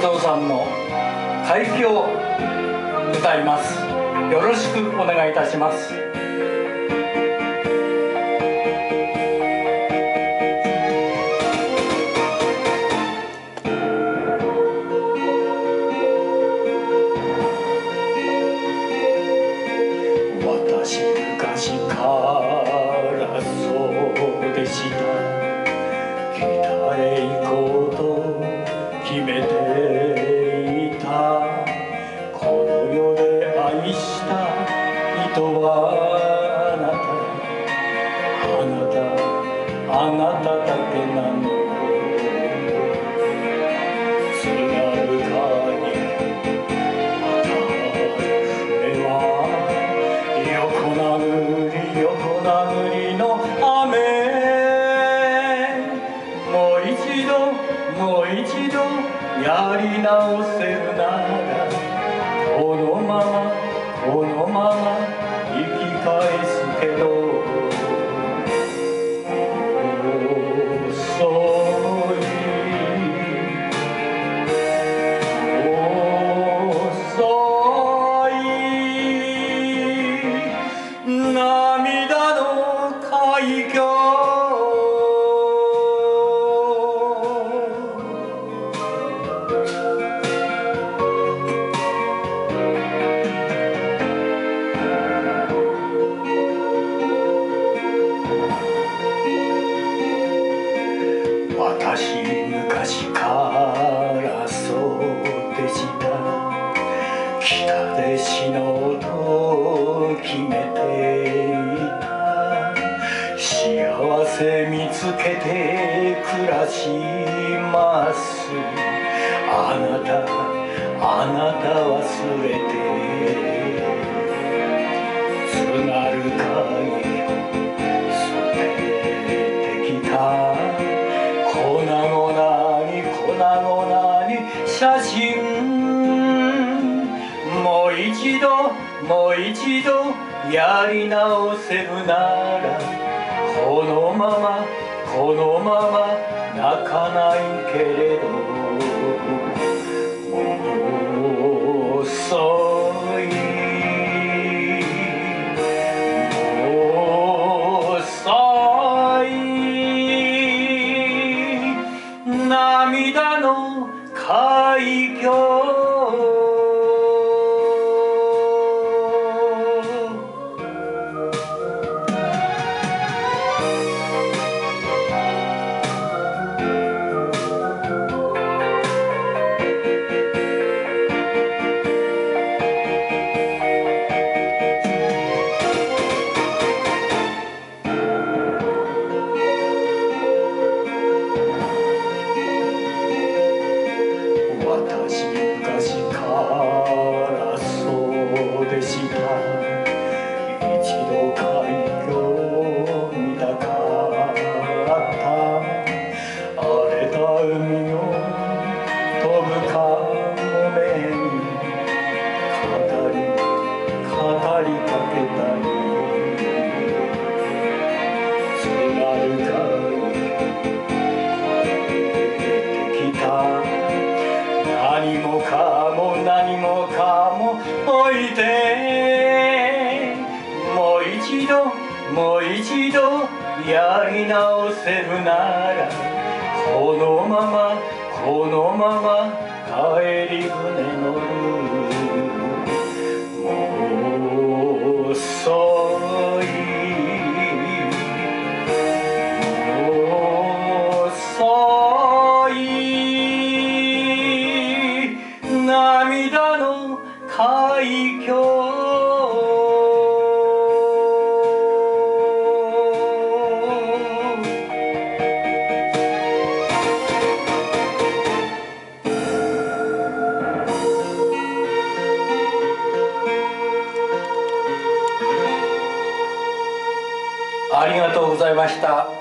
三さんの会期を歌います。よろしくお願いいたします。あなただけなの。津軽海渡る船は横殴り横殴りの雨。もう一度もう一度やり直せるならこのままこのまま。私昔からそうでした。北で死のうと決めていた。幸せ見つけて暮らします。あなたあなた忘れて。一度もう一度やり直せるならこのままこのまま泣かないけれど。もう遅いもう遅い涙の海峡もかも何もかも置いてもう一度もう一度やり直せるならこのままこのまま帰り船乗る。海峡ありがとうございました。